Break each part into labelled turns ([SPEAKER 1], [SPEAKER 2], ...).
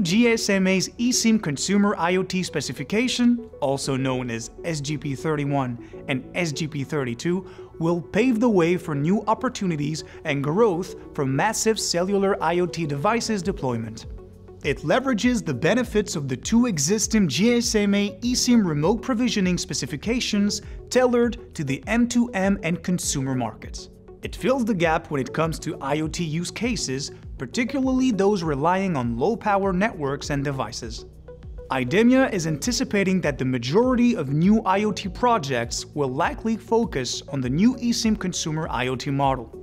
[SPEAKER 1] GSMA's eSIM Consumer IoT specification, also known as SGP31 and SGP32, will pave the way for new opportunities and growth from massive cellular IoT devices deployment. It leverages the benefits of the two existing GSMA eSIM remote provisioning specifications tailored to the M2M and consumer markets. It fills the gap when it comes to IoT use cases, particularly those relying on low-power networks and devices. IDEMIA is anticipating that the majority of new IoT projects will likely focus on the new eSIM consumer IoT model.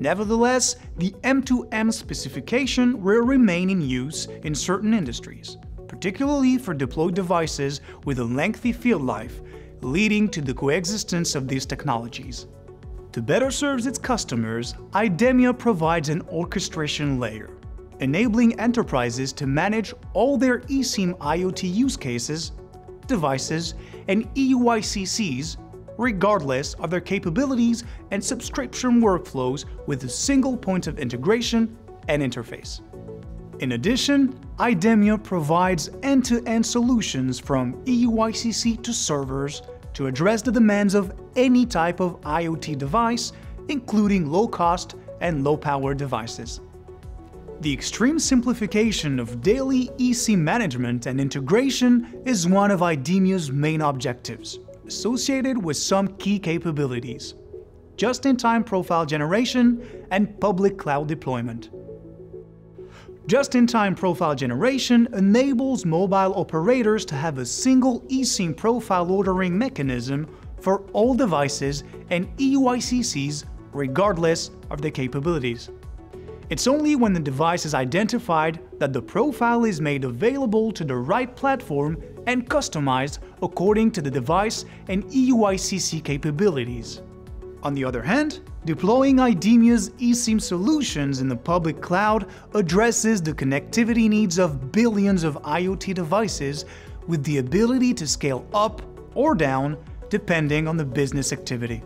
[SPEAKER 1] Nevertheless, the M2M specification will remain in use in certain industries, particularly for deployed devices with a lengthy field life, leading to the coexistence of these technologies. To better serve its customers, IDEMIA provides an orchestration layer, enabling enterprises to manage all their eSIM IoT use cases, devices, and EUICCs regardless of their capabilities and subscription workflows with a single point of integration and interface. In addition, IDEMIA provides end-to-end solutions from EUICC to servers to address the demands of any type of IoT device, including low-cost and low-power devices. The extreme simplification of daily EC management and integration is one of IDEMIA's main objectives associated with some key capabilities, just-in-time profile generation and public cloud deployment. Just-in-time profile generation enables mobile operators to have a single eSIM profile ordering mechanism for all devices and EUICCs regardless of the capabilities. It's only when the device is identified that the profile is made available to the right platform and customized according to the device and EUICC capabilities. On the other hand, deploying IDEMIA's eSIM solutions in the public cloud addresses the connectivity needs of billions of IoT devices with the ability to scale up or down depending on the business activity.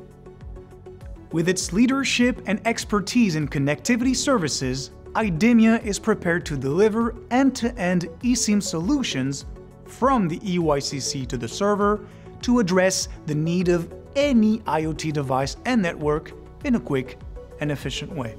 [SPEAKER 1] With its leadership and expertise in connectivity services, IDEMIA is prepared to deliver end-to-end eSIM solutions from the EUICC to the server to address the need of any IoT device and network in a quick and efficient way.